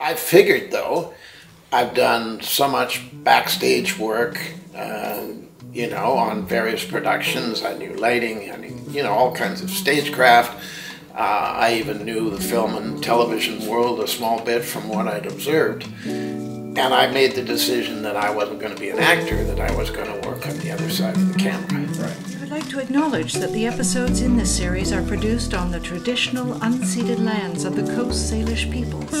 I figured though, I've done so much backstage work, uh, you know, on various productions. I knew lighting, I you know, all kinds of stagecraft. Uh, I even knew the film and television world a small bit from what I'd observed. And I made the decision that I wasn't going to be an actor, that I was going to work on the other side of the camera. I would like to acknowledge that the episodes in this series are produced on the traditional unceded lands of the Coast Salish peoples,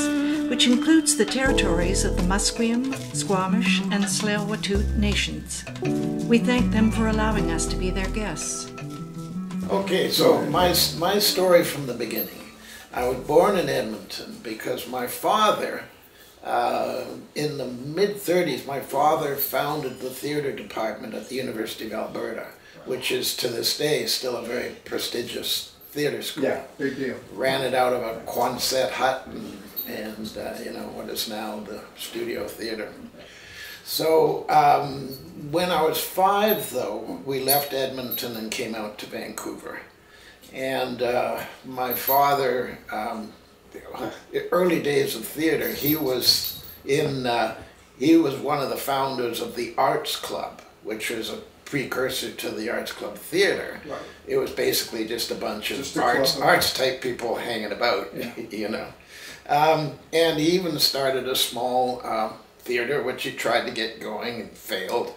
which includes the territories of the Musqueam, Squamish, and Tsleil-Waututh nations. We thank them for allowing us to be their guests. Okay, so my, my story from the beginning. I was born in Edmonton because my father, uh, in the mid 30s, my father founded the theater department at the University of Alberta, which is to this day still a very prestigious theater school. Yeah, big deal. Ran it out of a Quonset hut and, and uh, you know, what is now the studio theater. So um, when I was five, though, we left Edmonton and came out to Vancouver. And uh, my father, um, early days of theater, he was in, uh, he was one of the founders of the Arts Club, which was a precursor to the Arts Club Theater. Right. It was basically just a bunch of Just a arts, club. arts type people hanging about, Yeah. you know. Um, and he even started a small uh, theater, which he tried to get going and failed.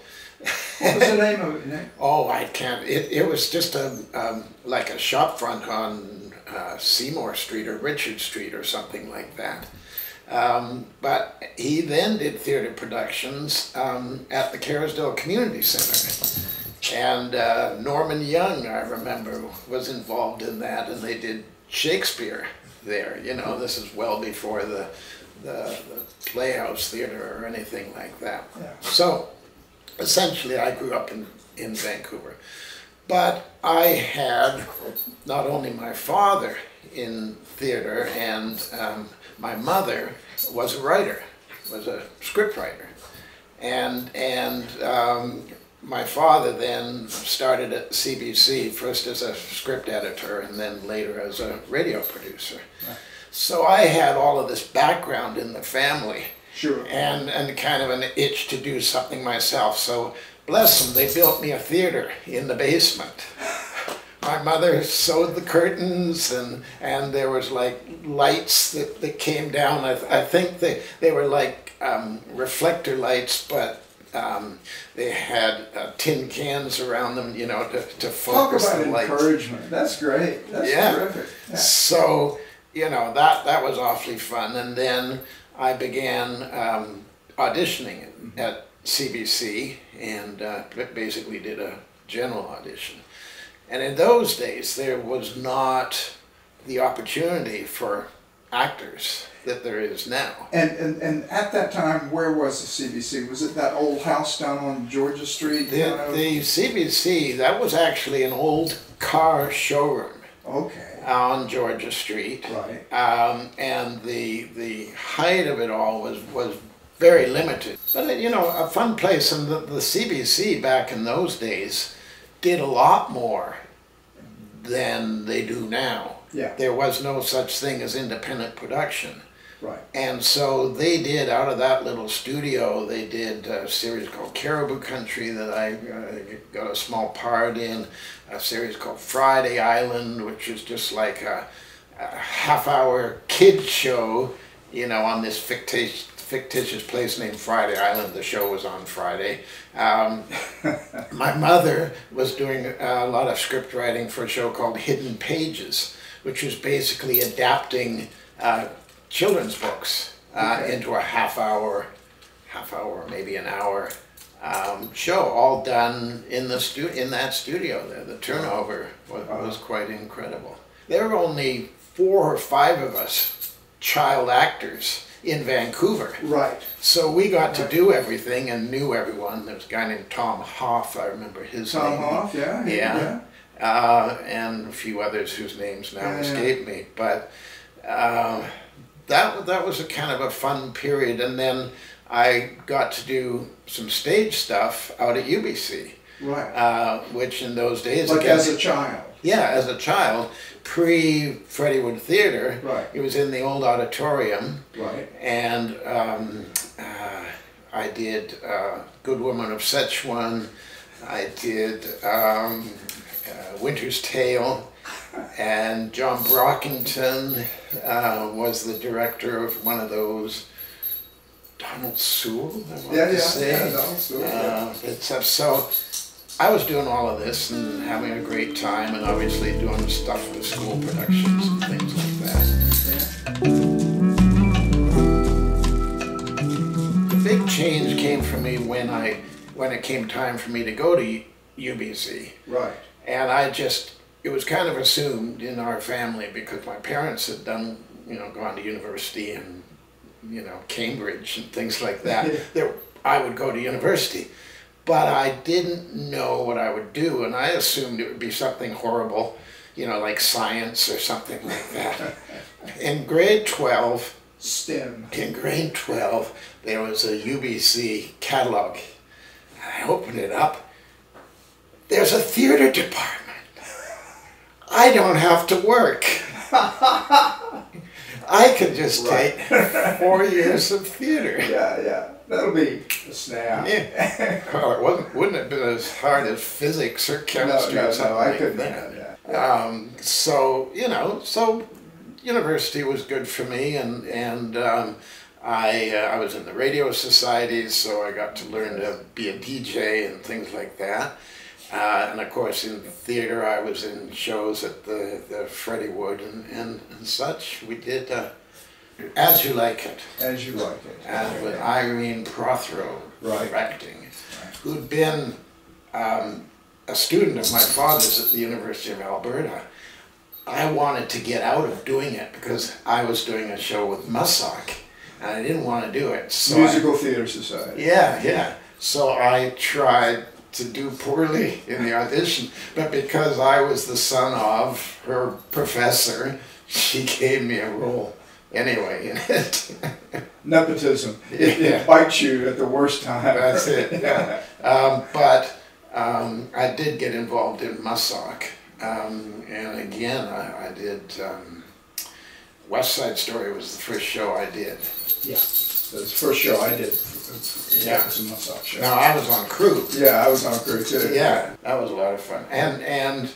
What was the name of it? Oh, I can't. It, it was just a um, like a shop front on uh, Seymour Street or Richard Street or something like that. Um, but he then did theater productions um, at the Kerrisdale Community Center. And uh, Norman Young, I remember, was involved in that, and they did Shakespeare there. You know, this is well before the, the, the Playhouse Theater or anything like that. Yeah. So, essentially, I grew up in, in Vancouver. But I had not only my father in theater, and um, my mother was a writer, was a script writer. And, and um, my father then started at CBC, first as a script editor and then later as a radio producer. So I had all of this background in the family Sure. and and kind of an itch to do something myself. So bless them, they built me a theater in the basement. My mother sewed the curtains, and and there was like lights that, that came down. I, th- I think they they were like um, reflector lights, but. Um, they had uh, tin cans around them, you know, to, to Talk focus about the encouragement. That's great. That's Yeah. terrific. Yeah. So, you know, that, that was awfully fun. And then I began um, auditioning at CBC and uh, basically did a general audition. And in those days, there was not the opportunity for actors that there is now. And, and and at that time, where was the CBC? Was it that old house down on Georgia Street? The, you know? the CBC, that was actually an old car showroom okay. on Georgia Street. Right. um, and the the height of it all was was very limited. But you know, a fun place, and the, the CBC back in those days did a lot more than they do now. Yeah. There was no such thing as independent production. Right. And so they did out of that little studio. They did a series called Caribou Country that I uh, got a small part in. A series called Friday Island, which is just like a, a half-hour kid show, you know, on this fictitious fictitious place named Friday Island. The show was on Friday. Um, my mother was doing a lot of script writing for a show called Hidden Pages, which was basically adapting uh, children's books uh, Okay. into a half hour, half hour, maybe an hour um, show, all done in the stu- in that studio there. The turnover was, was quite incredible. There were only four or five of us child actors in Vancouver. Right. So we got to do everything and knew everyone. There was a guy named Tom Hoff, I remember his Tom name. Hoff. Yeah. Yeah. Uh, and a few others whose names now Yeah, yeah. escape me. But uh, that that was a kind of a fun period. And then I got to do some stage stuff out at UBC. Right. uh, which in those days, Like again, as a child. yeah, as a child, pre Freddie Wood Theater, Right. it was in the old auditorium, Right. and um, uh, I did uh, Good Woman of Szechuan, I did um, uh, Winter's Tale, and John Brockington uh, was the director of one of those. Donald Soule, I want Yeah, to yeah, say. yeah, Donald Soule. Uh, so I was doing all of this and having a great time, and obviously doing stuff with school productions and things like that. The big change came for me when I when it came time for me to go to UBC. Right. And I just, it was kind of assumed in our family because my parents had done, you know, gone to university and, you know, Cambridge and things like that. that I would go to university. But I didn't know what I would do, and I assumed it would be something horrible, you know, like science or something like that. in grade 12, STEM. in grade 12, there was a UBC catalog. And I opened it up. There's a theater department. I don't have to work. I could just Right. take four years of theater. Yeah, yeah. That'll be a snap. Yeah. Well, it wasn't, wouldn't have been as hard as physics or chemistry no, or something no, I like couldn't that. that. Um, so you know, so university was good for me, and and um, I uh, I was in the radio society, so I got to learn to be a DJ and things like that. Uh, and of course, in theater, I was in shows at the, the Freddie Wood and, and, and such. We did uh, As You Like It, As you like it. and with Irene Prothero Right. directing, who'd been um, a student of my father's at the University of Alberta. I wanted to get out of doing it because I was doing a show with MUSSOC, and I didn't want to do it. So I- Musical Theater Society. yeah, yeah. So I tried to do poorly in the audition, but because I was the son of her professor, she gave me a role anyway in it. Nepotism. It, Yeah. it bites you at the worst time. That's it, yeah. Um, but um, I did get involved in MUSSOC. Um, and again, I, I did um, West Side Story was the first show I did. Yeah. That was the first show I did. Yeah. It was a MUSSOC show. Now I was on crew. Yeah, I was on crew too. Yeah, that was a lot of fun. And and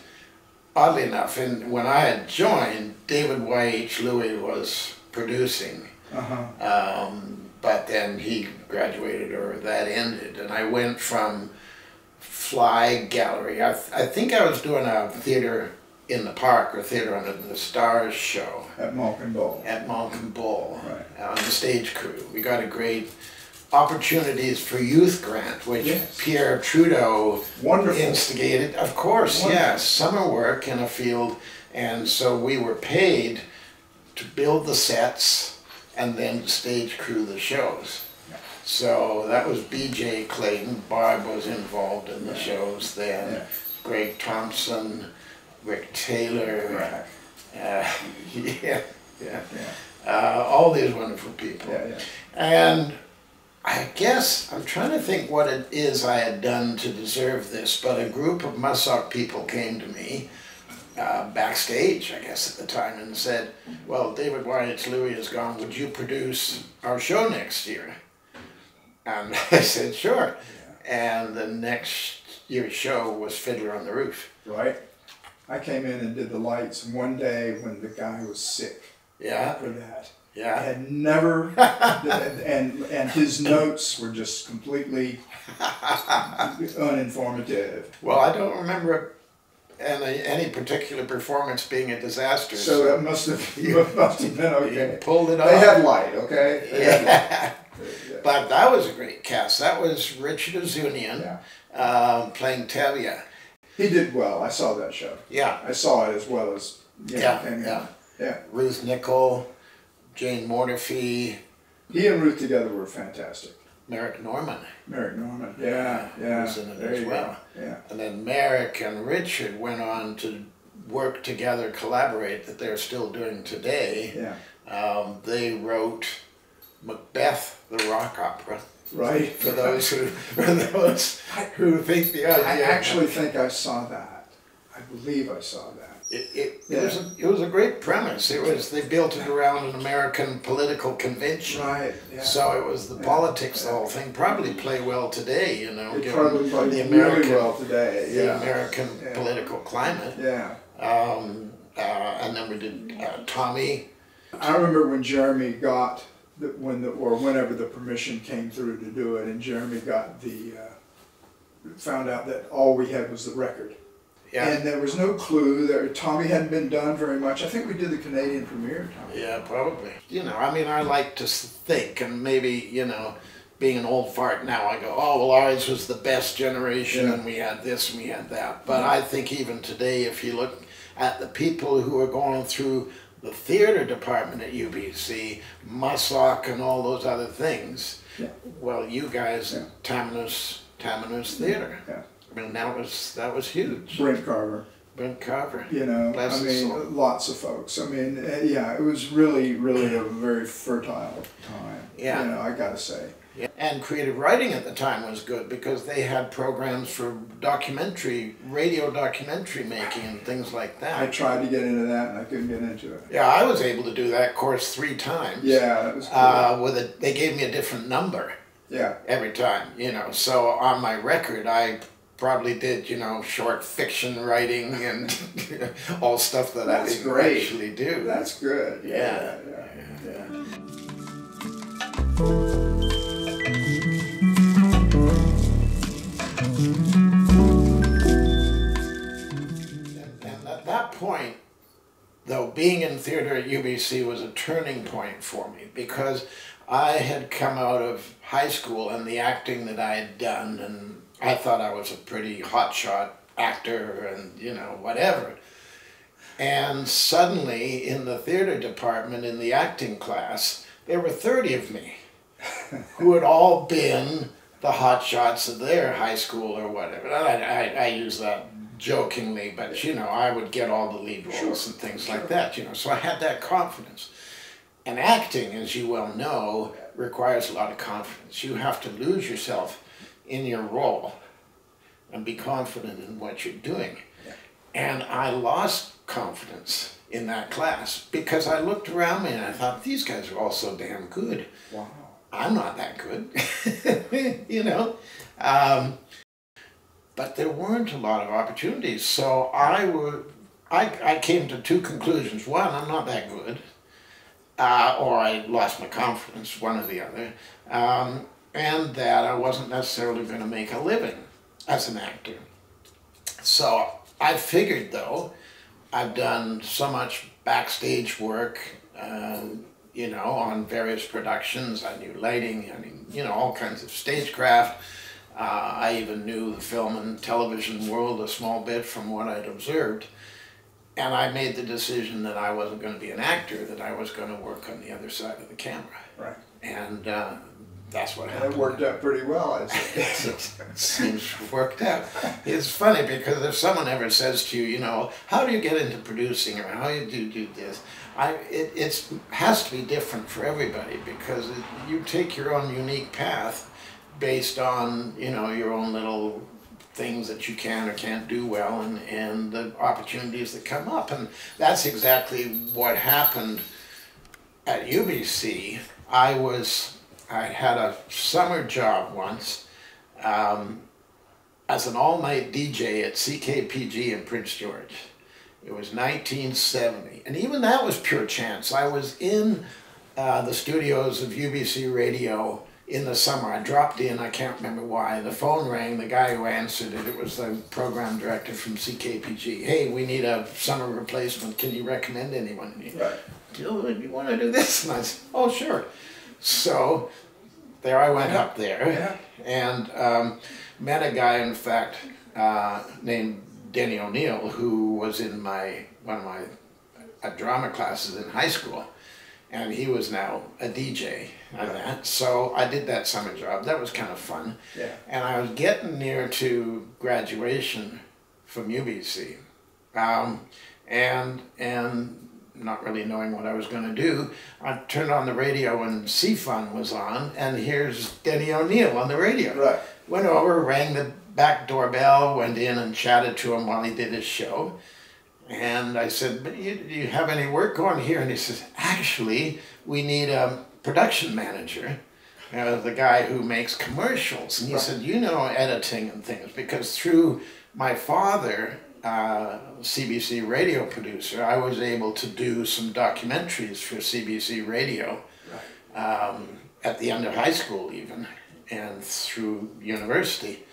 oddly enough, and when I had joined, David Y.H. Louis was producing. Uh-huh. Um, but then he graduated or that ended, and I went from Fly Gallery. I, I think I was doing a theater in the park or theater under the stars show At Malkin Bowl. at Malkin Bowl Right. on the stage crew. We got a great opportunities for youth grant, which Yes. Pierre Trudeau Wonderful. instigated. Of course, Wonderful. yes, summer work in a field, and so we were paid to build the sets and then stage crew the shows. So that was B.J. Clayton. Barb was involved in the shows then. Yeah. Greg Thompson, Rick Taylor. Right. Uh, yeah, yeah. Yeah. Uh, all these wonderful people. Yeah, yeah. And I guess I'm trying to think what it is I had done to deserve this, but a group of MUSSOC people came to me uh, backstage, I guess, at the time, and said, Well, David Wyatt's Louis is gone. Would you produce our show next year? And I said, Sure. And the next year's show was Fiddler on the Roof. Right. I came in and did the lights one day when the guy was sick Yeah, for that. I yeah. had never, and and his notes were just completely uninformative. Well, I don't remember any, any particular performance being a disaster. So that must have you, must have been you okay. pulled it off. They had light, okay. They had light. Yeah. But that was a great cast. That was Richard Ouzounian Yeah. um, playing Tevye. He did well. I saw that show. Yeah, I saw it as well as you Yeah, came in. yeah. yeah. Ruth Nickel, Jane Mortifee, He and Ruth together were fantastic. Marek Norman. Marek Norman. Yeah, yeah. was in it there as well. go. Yeah. And then Marek and Richard went on to work together, collaborate, that they're still doing today. Yeah. Um, they wrote Macbeth the rock opera. Right. For those who, for those who think the idea. I actually think I saw that. I believe I saw that. It, it, it was a, it was a great premise. It was they built it around an American political convention. Right. Yeah. So it was the Yeah. politics, the whole thing. Probably play well today, you know, it given probably played the really American well today. Yeah. the American Yeah. political climate. Yeah. Um, uh, and then we did uh, Tommy. I remember when Jeremy got the, when the or whenever the permission came through to do it, and Jeremy got the uh, found out that all we had was the record, Yeah, and there was no clue. There, Tommy hadn't been done very much. I think we did the Canadian premiere. Tommy. yeah, probably. You know, I mean, I like to think, and maybe you know, being an old fart now, I go, oh well, ours was the best generation, Yeah. and we had this, and we had that. But I think even today, if you look at the people who are going through the theater department at UBC, MUSSOC, and all those other things, Yeah. well, you guys, Yeah. Tamahnous, Tamahnous Theater. I mean, that was that was huge. Brent Carver. Brent Carver. You know, Bless I mean, soul. lots of folks. I mean, uh, yeah, it was really, really a very fertile time. Yeah. You know, I gotta say. Yeah. And creative writing at the time was good because they had programs for documentary, radio documentary making and things like that. I tried to get into that and I couldn't get into it. Yeah, I was able to do that course three times. Yeah, that was cool. Uh, with a, they gave me a different number yeah. every time, you know. So on my record, I probably did, you know, short fiction writing and all stuff that I That's didn't great. actually do. That's good. Yeah. Yeah. Yeah. yeah. At that point, though, being in theater at UBC was a turning point for me because I had come out of high school and the acting that I had done, and I thought I was a pretty hotshot actor and, you know, whatever. And suddenly, in the theater department, in the acting class, there were 30 of me who had all been the hotshots of their high school or whatever. I, I, I use that jokingly, but you know, I would get all the lead roles and things like that, you know. So I had that confidence. And acting, as you well know, requires a lot of confidence. You have to lose yourself in your role and be confident in what you're doing. Yeah. And I lost confidence in that class because I looked around me and I thought, these guys are all so damn good. Wow. I'm not that good, you know. Um, but there weren't a lot of opportunities, so I would, I, I came to two conclusions. One, I'm not that good, uh, or I lost my confidence, one or the other, um, and that I wasn't necessarily going to make a living as an actor. So I figured, though, I've done so much backstage work, um, you know, on various productions. I knew lighting, I mean, you know, all kinds of stagecraft. Uh, I even knew the film and television world a small bit from what I'd observed. And I made the decision that I wasn't going to be an actor, that I was going to work on the other side of the camera. Right. And uh, that's what And happened. it worked out pretty well. It seems worked out. It's funny because if someone ever says to you, you know, how do you get into producing or how do you do this, I it it's, has to be different for everybody because it, you take your own unique path based on you know your own little things that you can or can't do well and, and the opportunities that come up and that's exactly what happened at UBC. I was I had a summer job once um, as an all-night DJ at CKPG in Prince George. It was 1970, and even that was pure chance. I was in uh, the studios of UBC Radio in the summer. I dropped in, I can't remember why. The phone rang, the guy who answered it, it was the program director from CKPG. Hey, we need a summer replacement. Can you recommend anyone? Right. do you want to do this? And I said, oh, sure. So there I went up there and um, met a guy, in fact, uh, named Denny O'Neill, who was in my one of my uh, drama classes in high school. And he was now a DJ on that. So I did that summer job. That was kind of fun. Yeah. And I was getting near to graduation from UBC. Um, and and not really knowing what I was going to do, I turned on the radio and CFUN was on, and here's Denny O'Neil on the radio. Right. Went over, rang the back doorbell, went in and chatted to him while he did his show. And I said, but you, do you have any work going here? And he says, actually, we need a production manager, uh, the guy who makes commercials. And he Right. said, you know editing and things, because through my father, uh, CBC radio producer, I was able to do some documentaries for CBC radio um, at the end of high school even and through university.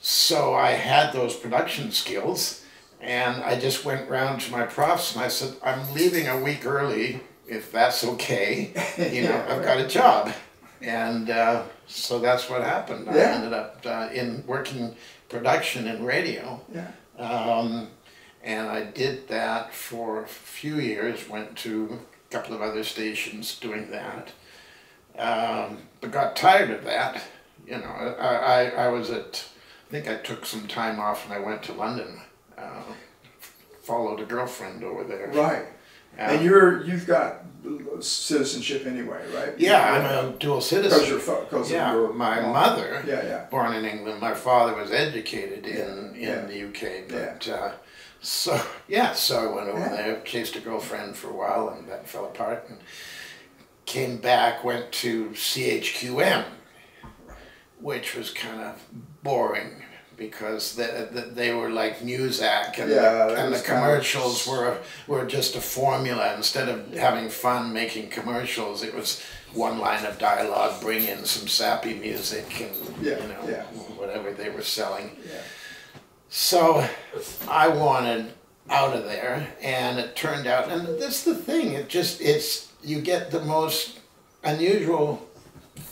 So I had those production skills and I just went round to my profs and I said, I'm leaving a week early if that's okay. You know, I've got a job. And uh, so that's what happened. I ended up uh, in working production in radio. Yeah. Um, and I did that for a few years, went to a couple of other stations doing that. Um, but got tired of that. You know, I, I, I was at, I think I took some time off and I went to London. Uh, followed a girlfriend over there. Right. Uh, And you're you've got citizenship anyway, right? yeah, I'm a dual because citizen. you're because Yeah, of your my mother, Yeah, yeah. born in England, my father was educated in, in Yeah. the UK, but uh, so yeah, so I went over Yeah. there, chased a girlfriend for a while, and that fell apart, and came back, went to CHQM, which was kind of boring because they, they, were like Muzak and, Yeah, the, and the was kind of- commercials were were just a formula. Instead of having fun making commercials, it was one line of dialogue, bring in some sappy music and Yeah, you know yeah. whatever they were selling. Yeah. So I wanted out of there, and it turned out, and that's the thing. It just it's you get the most unusual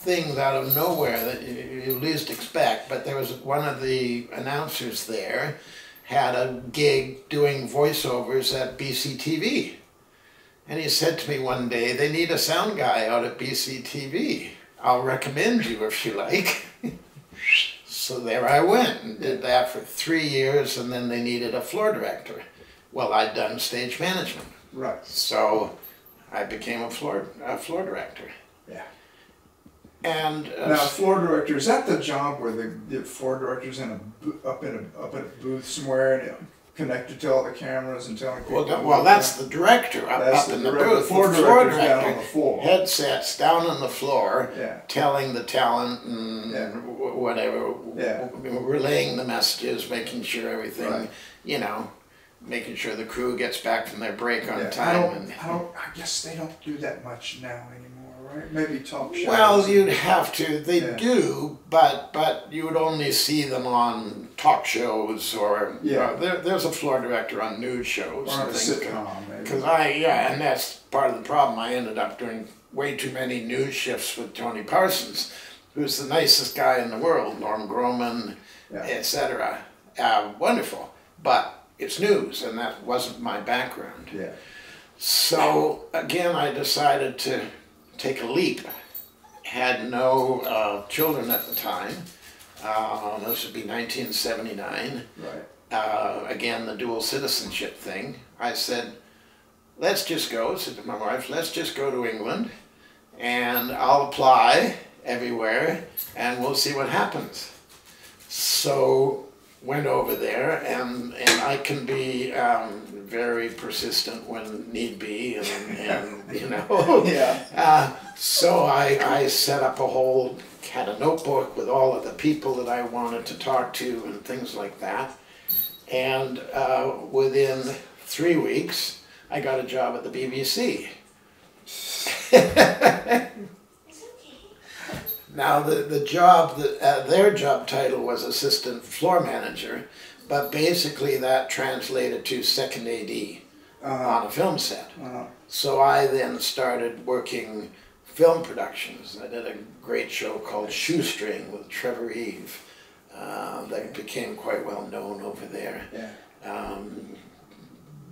things out of nowhere that you, you least expect. But there was one of the announcers there had a gig doing voiceovers at BCTV. And he said to me one day, they need a sound guy out at BCTV. I'll recommend you if you like. so there I went and did that for three years, and then they needed a floor director. Well, I'd done stage management, Right. so I became a floor a floor director. Yeah. And uh, Now, floor director is that the job where the, the floor director's in a up in a up in a booth somewhere and connected to all the cameras and telling people. well, well, that's the director up, That's up the in the director. booth. The floor The floor director's down on the floor. headsets down on the floor, Yeah. telling the talent and Yeah. whatever, Yeah. relaying the messages, making sure everything, Right. you know, making sure the crew gets back from their break on Yeah, I time. don't, and, I don't. I guess they don't do that much now anymore, right? Maybe talk shows. well, you'd have to. They Yeah. do, but but you would only see them on talk shows or Yeah. uh, there, there's a floor director on news shows or on a sitcom, maybe. Because I, yeah, and that's part of the problem. I ended up doing way too many news shifts with Tony Parsons, who's the nicest guy in the world, Norm Grohmann, Yeah. etc. Uh, wonderful, but it's news, and that wasn't my background. Yeah. So again, I decided to take a leap. Had no uh, children at the time. Uh, this would be 1979 Right. uh, again, the dual citizenship thing, I said, let's just go, said to my wife, let's just go to England and I'll apply everywhere and we'll see what happens. So went over there and, and I can be um, very persistent when need be and, and you know. Yeah. Uh, so I, I set up a whole, had a notebook with all of the people that I wanted to talk to and things like that. And uh, within three weeks, I got a job at the BBC. now, the, the job, that, uh, their job title was assistant floor manager, but basically that translated to second AD Uh-huh. on a film set. Uh, So I then started working film productions. I did a great show called Shoestring with Trevor Eve. Uh, that became quite well known over there. yeah. Um,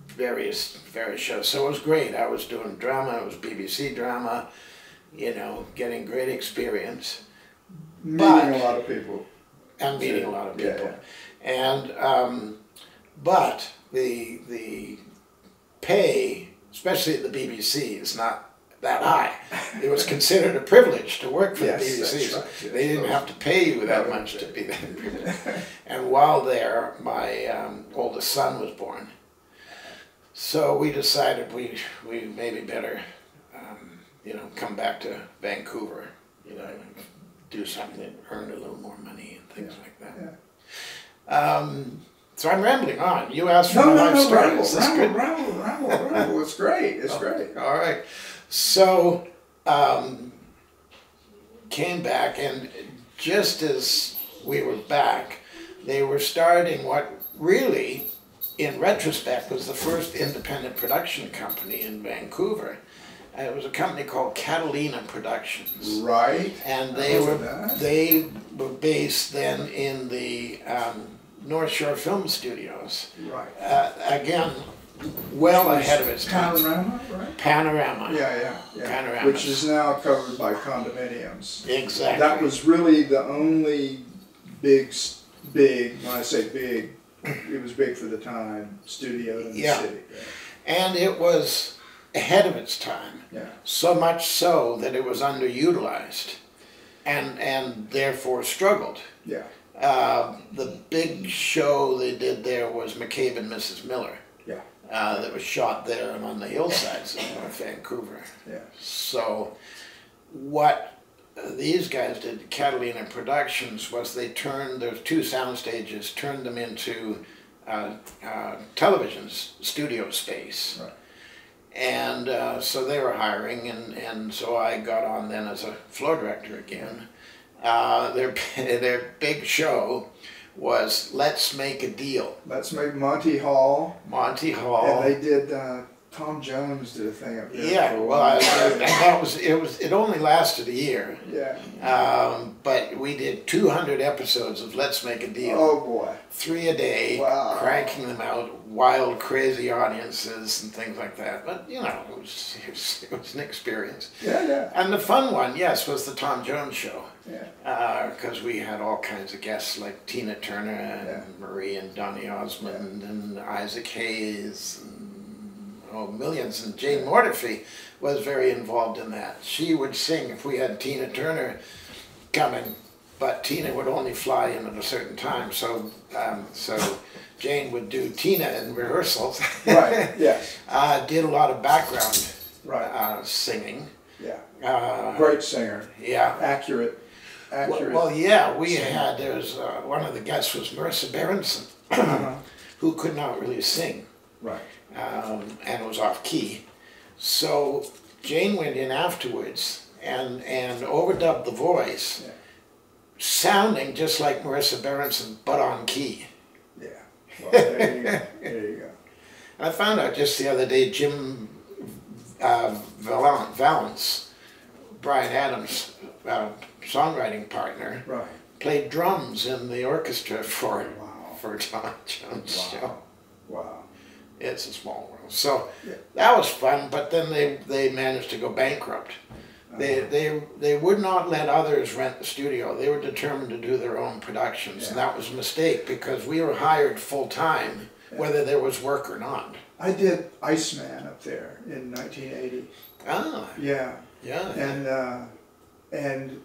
various various shows. So it was great. I was doing drama. It was BBC drama. You know, getting great experience Meeting But- a lot of people. and meeting a lot of Yeah, people. And um, but the the pay especially at the BBC, is not that high. It was considered a privilege to work for Yes, the BBC. right, yes, they didn't have to pay you that much to be that privileged. and while there, my um, oldest son was born. So we decided we we maybe better, um, you know, come back to Vancouver, you know, and do something that earned a little more money and things like that. Um, so I'm rambling on. You asked for No, my no, life no, story. ramble, ramble, good? ramble, ramble, ramble. It's great. It's great. All right. So, um, came back, and just as we were back, they were starting what really, in retrospect, was the first independent production company in Vancouver. And it was a company called Catalina Productions. Right. And they were that. they were based then in the um, North Shore Film Studios. Right. Uh, again, well ahead of its time. Panorama, right? Panorama. Yeah, yeah, yeah. Panoramas. Which is now covered by condominiums. Exactly. That was really the only big, big, when I say big, it was big for the time, studio in the Yeah. city. and it was ahead of its time. Yeah, So much so that it was underutilized, and and therefore struggled. yeah, Uh, the big show they did there was McCabe and Mrs. Miller. Yeah. Uh, that was shot there and on the hillsides of North Vancouver. yeah. So, what these guys did, Catalina Productions, was they turned those two sound stages, turned them into uh, uh, television studio space. Right. And uh, so they were hiring, and, and so I got on then as a floor director again. Uh, their their big show was Let's Make a Deal. Let's make Monty Hall, Monty Hall. and they did, uh, Tom Jones did a thing up there. Yeah, for a well. I- that was it. Was it only lasted a year? Yeah, Um, but we did 200 episodes of Let's Make a Deal, oh boy, three a day, Wow. cranking them out, wild, crazy audiences and things like that. But you know, it was it was, it was an experience. yeah, yeah, And the fun one, yes, was the Tom Jones show yeah, because we had all kinds of guests like Tina Turner and Yeah. Marie and Donny Osmond and Isaac Hayes and oh, millions. And Jane Mortifee was very involved in that. She would sing if we had Tina Turner coming, but Tina would only fly in at a certain time. So, um, so Jane would do Tina in rehearsals. right, yes, uh, did a lot of background right, uh, singing. yeah. Uh, Great singer, yeah. accurate, accurate. well, yeah, we had, there was, uh, one of the guests was Marisa Berenson, Uh-huh. who could not really sing, Right, um, and was off key. So Jane went in afterwards and, and overdubbed the voice, Yeah. sounding just like Marisa Berenson, but on key. yeah. Well, there you go, there you go. I found out just the other day, Jim uh, Vallance, Vallance, Bryan Adams' uh, songwriting partner, Right, played drums in the orchestra for Wow. for Tom Jones show. wow, wow. It's a small world. So Yeah. that was fun, but then they, they managed to go bankrupt. They, they, they would not let others rent the studio. They were determined to do their own productions, and that was a mistake because we were hired full time, whether there was work or not. I did Iceman up there in 1980. Ah, Yeah, yeah. and uh, and yeah,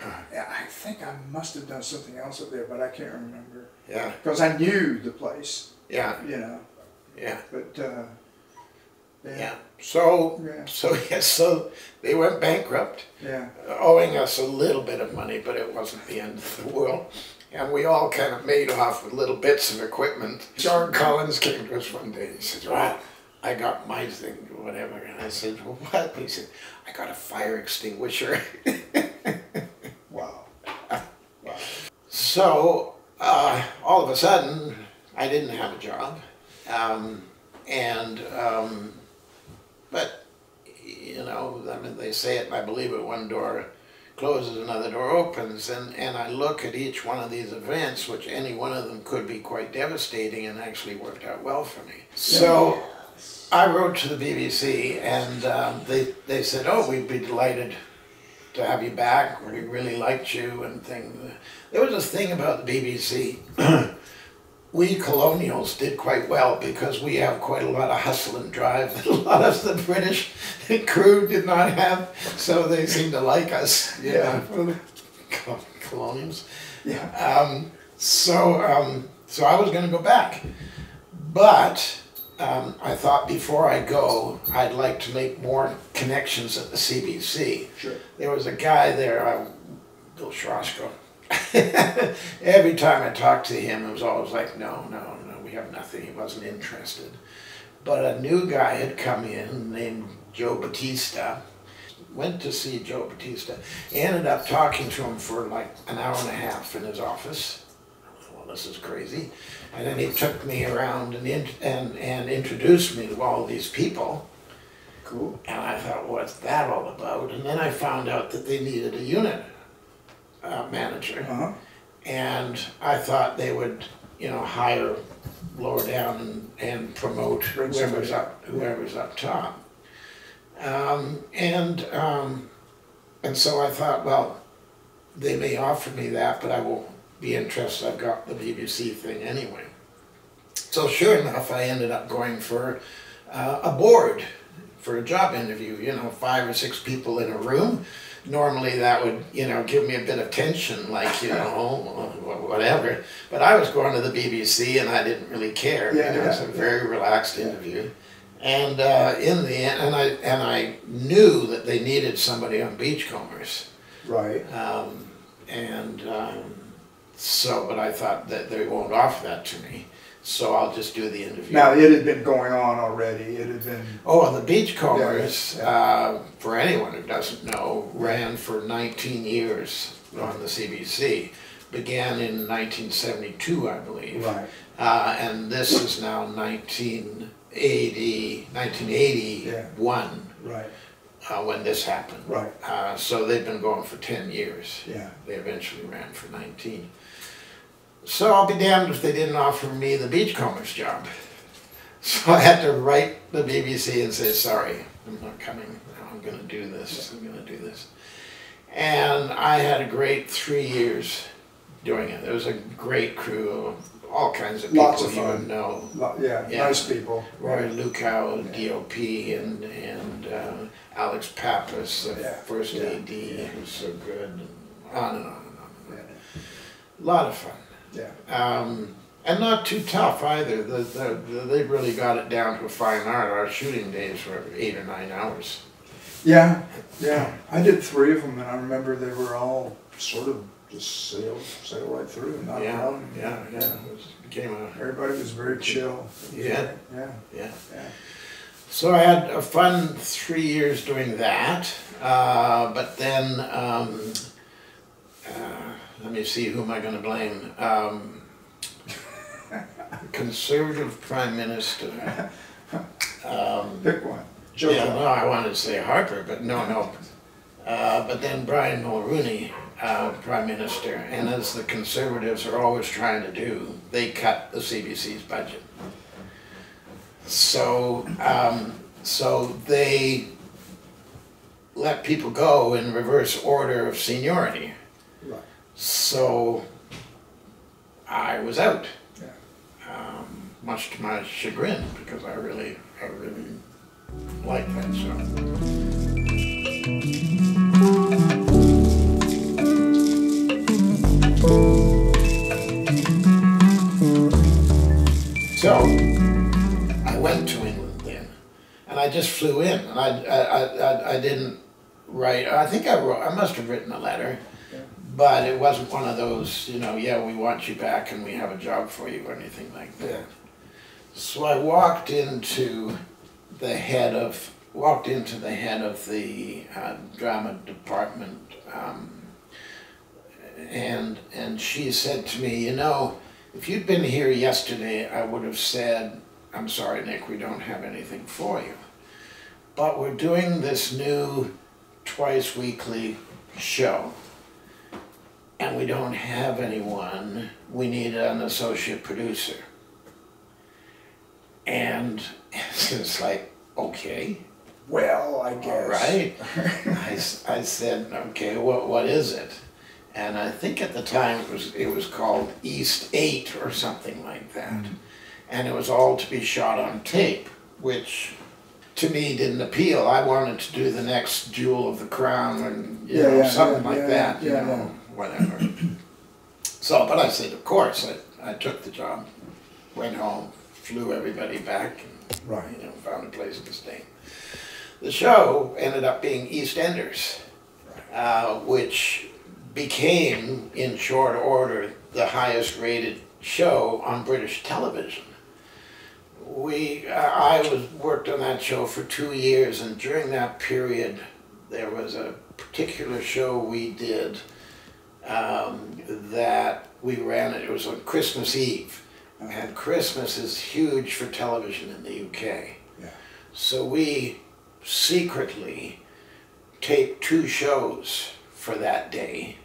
I think I must have done something else up there, but I can't remember Yeah, because I knew the place, yeah, you know. yeah, But uh, yeah. So, Yeah. so yes, so they went bankrupt. yeah, owing us a little bit of money, but it wasn't the end of the world. And we all kind of made off with little bits of equipment. John Collins came to us one day. He said, "Well, I got my thing, whatever." And I said, well, "What?" He said, "I got a fire extinguisher." wow, wow, so uh, all of a sudden, I didn't have a job, um, and um, but you know, I mean, they say it, and I believe it. One door closes, another door opens, and and I look at each one of these events, which any one of them could be quite devastating, and actually worked out well for me. So. I wrote to the BBC and um, they, they said, oh, we'd be delighted to have you back. We really liked you and things. There was a thing about the BBC. we colonials did quite well because we have quite a lot of hustle and drive that a lot of the British crew did not have. So they seemed to like us. Yeah. colonials. Yeah. Um, so, um, so I was going to go back, but um, I thought before I go, I'd like to make more connections at the CBC. Sure. There was a guy there, uh, Bill Schrosko. Every time I talked to him, it was always like, no, no, no, we have nothing. He wasn't interested. But a new guy had come in named Joe Batista. Went to see Joe Batista. Ended up talking to him for like an hour and a half in his office. Well, this is crazy. And then he took me around and, in, and, and introduced me to all these people. Cool. And I thought, what's that all about? And then I found out that they needed a unit uh, manager. Uh-huh. And I thought they would, you know, hire lower down and, and promote whoever's up, whoever's up top. Um, and, um, and so I thought, well, they may offer me that, but I will be interested. I've got the BBC thing anyway. So sure enough, I ended up going for uh, a board for a job interview. You know, five or six people in a room. Normally that would, you know, give me a bit of tension, like you know, whatever. But I was going to the BBC, and I didn't really care. Yeah, you know, it was a very relaxed interview. And uh, in the end, and I and I knew that they needed somebody on Beachcombers. Right. Um, and um, so, but I thought that they won't offer that to me, so I'll just do the interview. Now, it had been going on already. It had been, oh, the Beachcombers, Yeah, yeah. uh, for anyone who doesn't know, ran for 19 years on the CBC. Began in 1972, I believe. right, Uh, and this is now 1980, 1981 right, uh, when this happened. right, Uh, so they've been going for 10 years. yeah. They eventually ran for 19. So I'll be damned if they didn't offer me the beachcombers job. So I had to write the BBC and say, sorry, I'm not coming. I'm going to do this. I'm going to do this. And I had a great three years doing it. There was a great crew of all kinds of people Lots of you fun. would know. Lo- Yeah, Yeah. nice people. Roy Lukow, DOP, and and uh, Alex Pappas, the Yeah, first yeah, AD, who's so good, and on and on and on. Yeah, A lot of fun, Yeah, um, and not too tough either. The, the, the, they really got it down to a fine art. Our shooting days were eight or nine hours. yeah, yeah. I did three of them, and I remember they were all sort of just sailed, sailed right through, not yeah, yeah, yeah. It was, became a Everybody was very chill. Yeah. Yeah, yeah. yeah. So I had a fun three years doing that, uh, but then um, uh, let me see who am I going to blame. Um, conservative prime minister. Um, Pick one. Joe. yeah, no, I wanted to say Harper, but no, no. Uh, but then Brian Mulroney, uh, prime minister, and as the conservatives are always trying to do, they cut the CBC's budget. So, um, so they let people go in reverse order of seniority. Right. So I was out. Yeah. Um, much to my chagrin, because I really, I really like that show. So I went to England then, and I just flew in, and I, I, I, I- didn't write. I think I wrote. I must have written a letter, Yeah. but it wasn't one of those. You know, yeah, we want you back, and we have a job for you, or anything like that. So I walked into the head of walked into the head of the uh, drama department, um, and and she said to me, you know, if you'd been here yesterday, I would have said, I'm sorry, Nick, we don't have anything for you, but we're doing this new twice weekly show. And we don't have anyone. We need an associate producer. And it's like, okay, Well, I all guess. right. I said, okay, what, what is it? And I think at the time it was it was called East Eight or something like that, and it was all to be shot on tape, which to me didn't appeal. I wanted to do the next Jewel of the Crown and you Yeah, know yeah, something yeah, like that, you know, whatever. so, but I said, of course, I, I took the job, went home, flew everybody back, and Right. you know, found a place to stay. The show ended up being EastEnders, uh, which became, in short order, the highest rated show on British television. We, I was worked on that show for two years, and during that period, there was a particular show we did um, that we ran. It was on Christmas Eve, and Christmas is huge for television in the UK. Yeah. So we secretly taped two shows for that day.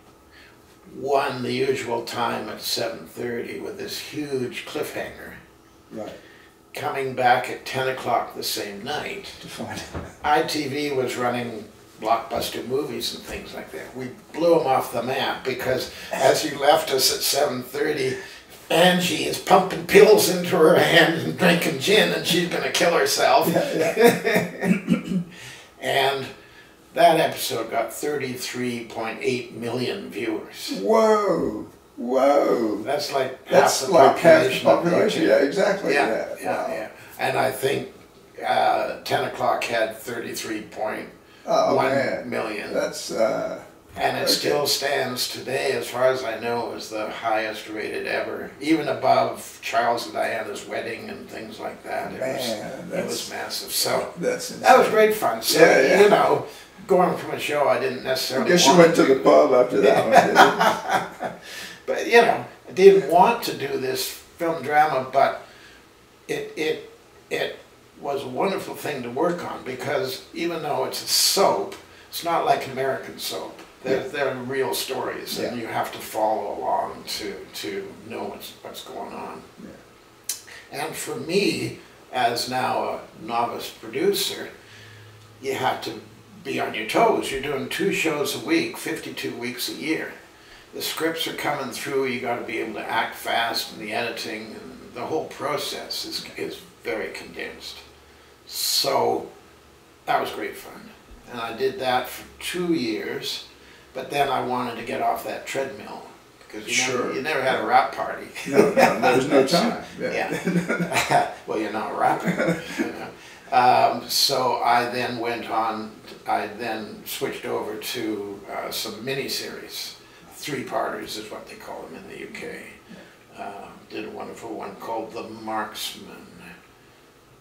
One the usual time at seven thirty with this huge cliffhanger. Right. Coming back at ten o'clock the same night. To find ITV was running blockbuster movies and things like that. We blew them off the map because as he left us at seven thirty, Angie is pumping pills into her hand and drinking gin, and she's gonna kill herself. Yeah, yeah. And that episode got thirty-three point eight million viewers. Whoa. Whoa. That's like That's half the like half the population. Yeah, exactly. Yeah, Yeah. yeah, yeah. And I think uh, 10 o'clock had 33.1 Oh million. That's uh. And it okay. still stands today, as far as I know, as the highest rated ever, even above Charles and Diana's wedding and things like that. It, Man, was, it was massive. So That's that was great fun. So, Yeah, yeah. you know, going from a show I didn't necessarily. I guess you went to the pub after that one. But you know, I didn't want to do this film drama, but it it it was a wonderful thing to work on because even though it's a soap, it's not like American soap. They're, Yeah. they're real stories, and you have to follow along to to know what's what's going on. And for me, as now a novice producer, you have to be on your toes. You're doing two shows a week, 52 weeks a year. The scripts are coming through, you got to be able to act fast, and the editing, and the whole process is, is very condensed. So that was great fun. And I did that for two years, but then I wanted to get off that treadmill. Because you, Sure. never, you never had a wrap party. No, no, there's no time. Yeah. well, you're not wrapping. you know. Um, so I then went on, I then switched over to uh, some miniseries. Three-parters is what they call them in the UK. Uh, did a wonderful one called The Marksman,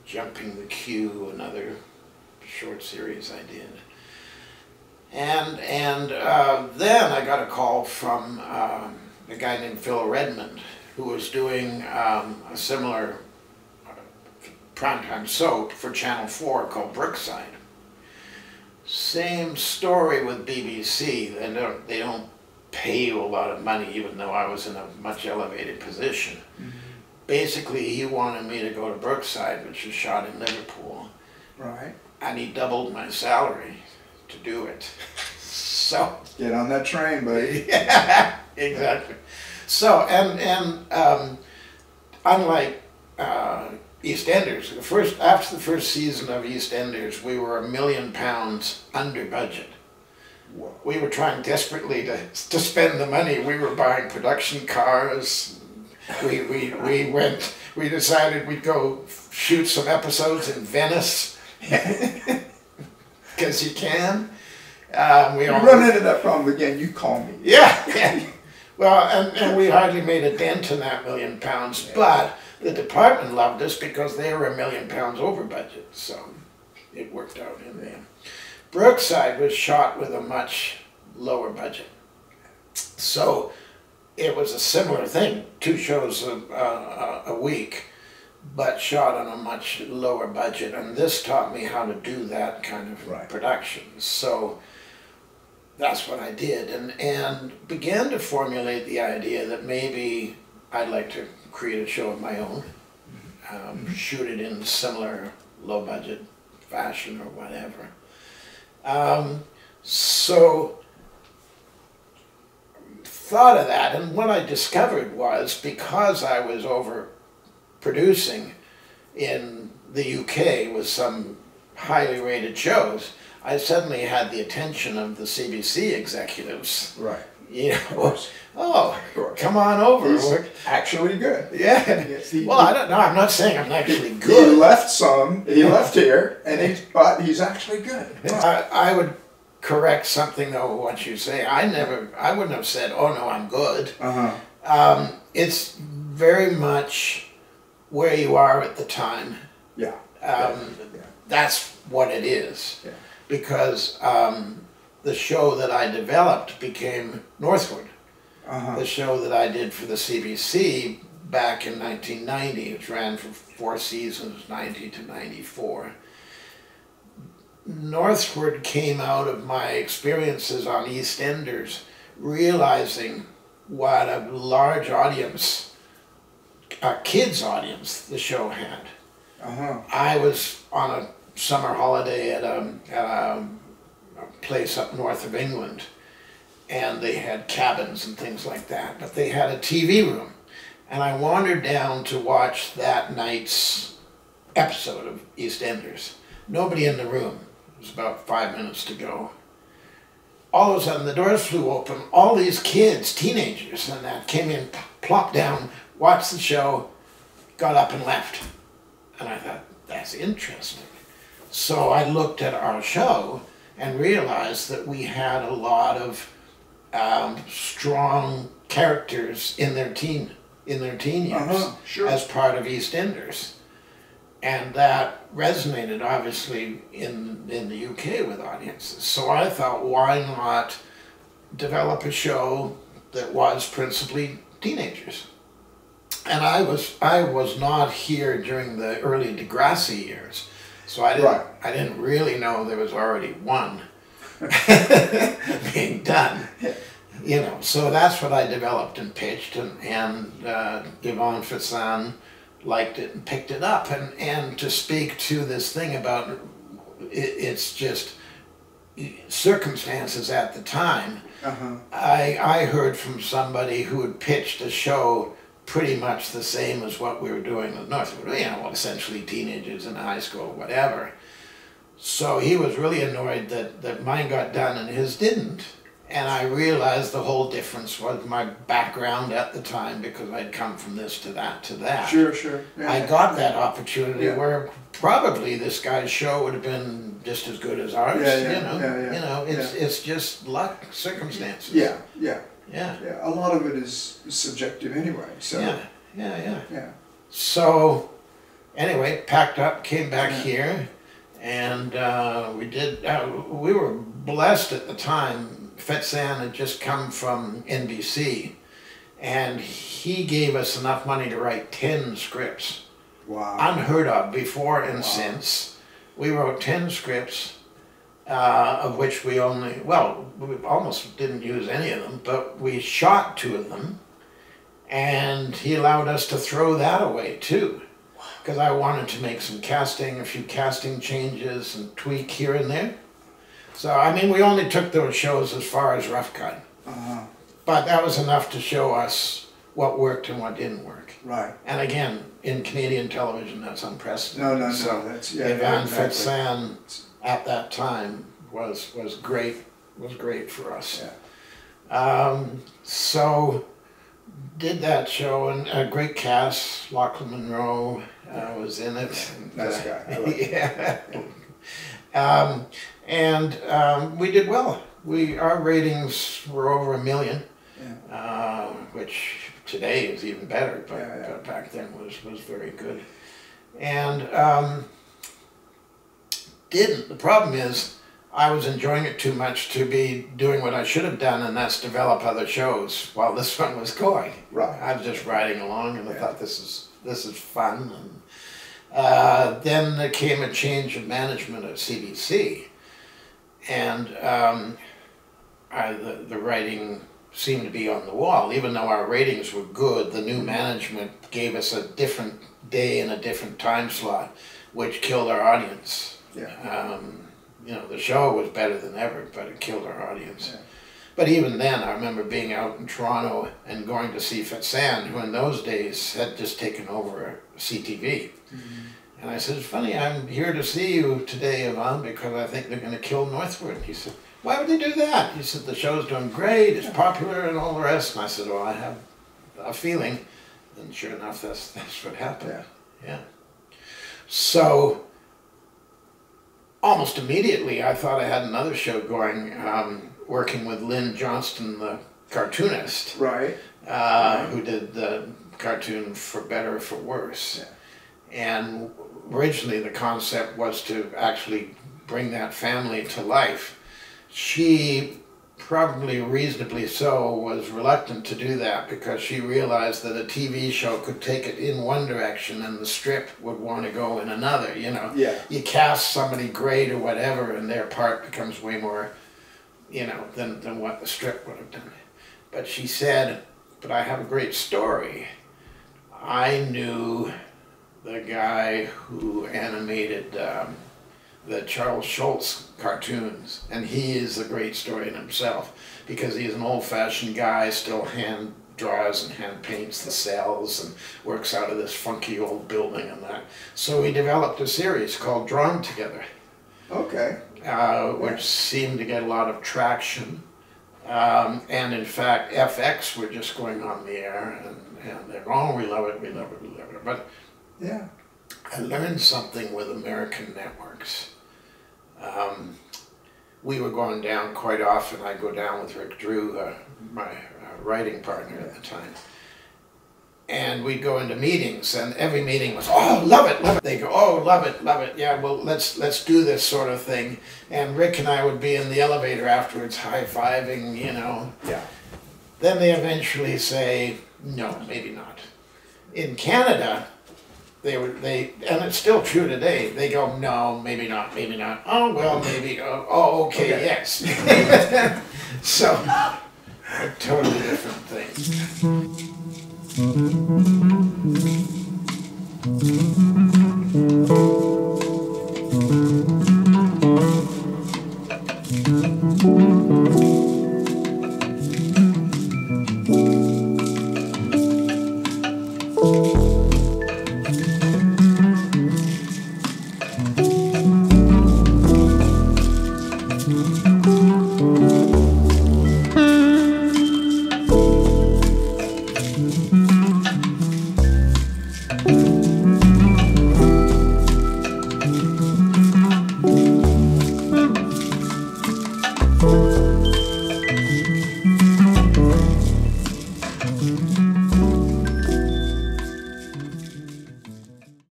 Jumping the Queue, another short series I did. And and uh, then I got a call from um, a guy named Phil Redmond, who was doing um, a similar primetime soap for Channel 4 called Brookside. Same story with BBC. They don't, they don't pay you a lot of money, even though I was in a much elevated position. Basically, he wanted me to go to Brookside, which was shot in Liverpool Right. and he doubled my salary to do it. So, Get on that train, buddy. yeah, exactly. So, and and um, unlike uh, EastEnders, the first after the first season of EastEnders, we were a million pounds under budget. We were trying desperately to to spend the money. We were buying production cars. We we we went. We decided we'd go shoot some episodes in Venice because you can. Um, we You all run into that problem again, you call me. yeah, yeah. Well, and, and we hardly made a dent in that million pounds, but the department loved us because they were a million pounds over budget, so it worked out in the end. Brookside was shot with a much lower budget. So it was a similar thing, two shows a, a, a week, but shot on a much lower budget. And this taught me how to do that kind of Right. production. So that's what I did and, and began to formulate the idea that maybe I'd like to create a show of my own, um, shoot it in similar low budget fashion or whatever. Um, so thought of that, and what I discovered was because I was over producing in the UK with some highly rated shows, I suddenly had the attention of the CBC executives. Right. You know, oh, come on over. He's We're- actually good. yeah. Yes, he- Well, I don't know. I'm not saying I'm actually He good. left some, he left here, and he, but he's actually good. I, I would correct something though. What you say, I never, I wouldn't have said, "Oh no, I'm good." Uh-huh. Um, it's very much where you are at the time. Yeah. Um, Yeah. That's what it is. Yeah. Because um, the show that I developed became Northwood. Uh-huh. The show that I did for the CBC back in 1990, which ran for four seasons, 90 to 94. Northwood came out of my experiences on EastEnders, realizing what a large audience, a kids' audience, the show had. Uh-huh. I was on a summer holiday at a, at a place up north of England, and they had cabins and things like that, but they had a TV room. And I wandered down to watch that night's episode of EastEnders. Nobody in the room. It was about five minutes to go. All of a sudden, the doors flew open. All these kids, teenagers, and that came in, plopped down, watched the show, got up and left. And I thought, that's interesting. So I looked at our show and realized that we had a lot of um, strong characters in their teen in their teen years Uh-huh, sure. as part of EastEnders, and that resonated obviously in in the UK with audiences. So I thought, why not develop a show that was principally teenagers? And I was I was not here during the early Degrassi years, so I didn't Right. I didn't really know there was already one being done. You know, so that's what I developed and pitched, and and uh, Ivan Fecan liked it and picked it up, and and to speak to this thing about it, it's just circumstances at the time. Uh-huh. I, I heard from somebody who had pitched a show pretty much the same as what we were doing with Northwood. You know, well, essentially teenagers in high school, whatever. So he was really annoyed that, that mine got done and his didn't. And I realized the whole difference was my background at the time because I'd come from this to that to that. Sure, sure. Yeah. I got that opportunity Yeah. where probably this guy's show would have been just as good as ours. Yeah, yeah, you know, yeah, yeah, you know, it's it's just luck, circumstances. Yeah, yeah, yeah, yeah. A lot of it is subjective anyway, so. yeah, yeah, yeah. Yeah. So, anyway, packed up, came back Yeah. here, and uh, we did. Uh, we were blessed at the time. Fecan had just come from NBC, and he gave us enough money to write ten scripts. Wow. unheard of before and Wow. since. We wrote 10 scripts, uh, of which we only, well, we almost didn't use any of them, but we shot two of them. And he allowed us to throw that away too. Because I wanted to make some casting, a few casting changes and tweak here and there. So, I mean, we only took those shows as far as Rough Cut. Uh-huh. But that was enough to show us what worked and what didn't work. Right. And again, in Canadian television, that's unprecedented. No, no, no. So that's yeah. Ivan exactly. At that time was was great was great for us. Yeah. Um, so did that show and a great cast. Lochlyn Munro uh, was in it. And, Nice uh, guy. Like yeah. um, and um, we did well. We our ratings were over a million, Yeah. uh, which today is even better, but, Yeah, yeah. but back then was was very good. And um, didn't the problem is I was enjoying it too much to be doing what I should have done, and that's develop other shows while this one was going. Right. I was just riding along, and I thought this is this is fun. And uh, then there came a change of management at CBC, and um, I, the the writing seemed to be on the wall. Even though our ratings were good, the new management gave us a different day and a different time slot, which killed our audience. Yeah. Um, you know, the show was better than ever, but it killed our audience. Yeah. But even then, I remember being out in Toronto and going to see Fecan, who in those days had just taken over CTV. And I said, it's funny, I'm here to see you today, Ivan, because I think they're going to kill Northwood. He said, why would they do that? He said, the show's doing great, it's popular, and all the rest. And I said, well, I have a feeling. And sure enough, that's, that's what happened. Yeah. yeah. So, almost immediately, I thought I had another show going, um, working with Lynn Johnston, the cartoonist, Right. uh, who did the cartoon For Better or For Worse. Yeah. And originally, the concept was to actually bring that family to life. She, probably reasonably so, was reluctant to do that because she realized that a TV show could take it in one direction and the strip would want to go in another, you know Yeah. you cast somebody great or whatever, and their part becomes way more, you know, than, than what the strip would have done. But she said, but I have a great story. I knew the guy who animated um, the Charles Schulz cartoons, and he is a great story in himself because he's an old-fashioned guy, still hand draws and hand paints the cells and works out of this funky old building and that. So we developed a series called Drawn Together, Okay. uh, which seemed to get a lot of traction. Um, and in fact, FX were just going on the air, and, and they're oh, we love it, we love it, we love it. But Yeah. I learned something with American networks. Um, we were going down quite often. I go down with Rick Drew, uh, my uh, writing partner at the time. And we'd go into meetings, and every meeting was, "Oh, love it, love it." They go, "Oh, love it, love it. Yeah, well, let's let's do this sort of thing." And Rick and I would be in the elevator afterwards, high fiving, you know, Yeah. then they eventually say, no, maybe not. In Canada, they were they and it's still true today. They go no maybe not maybe not. Oh well maybe uh, oh, okay, okay, yes. So totally different thing.